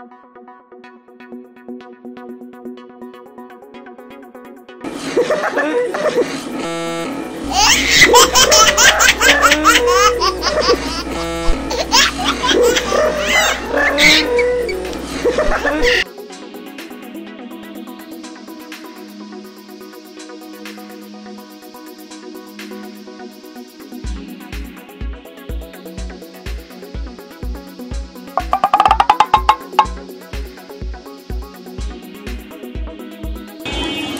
え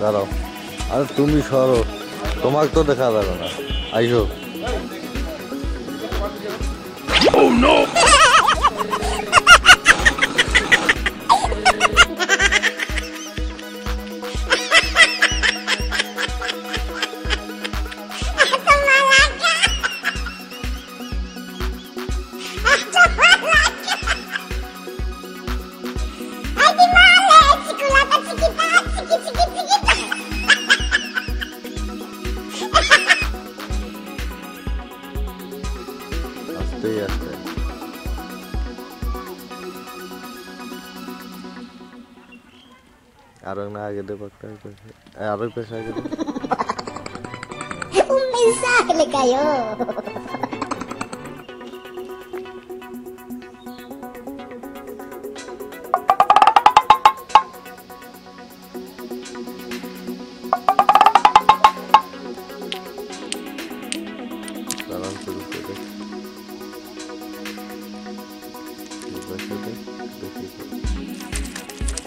দাঁড়াও। আরে তুমি সরো। তোমাকে তো দেখা যাবে না। আইসো। Ay, আস্তেই আস্তে আরও না আগে দে পাকটা আরও পেশা আগে দে Un mensaje le cayó. দাঁড়ান শুরু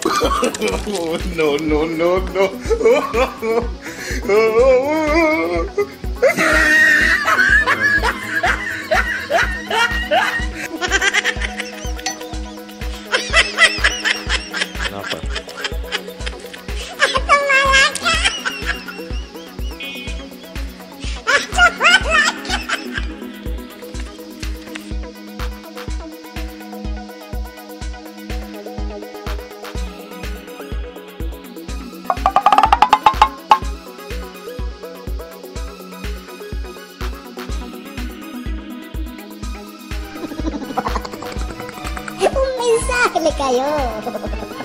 no, no, no, no. que me cayó.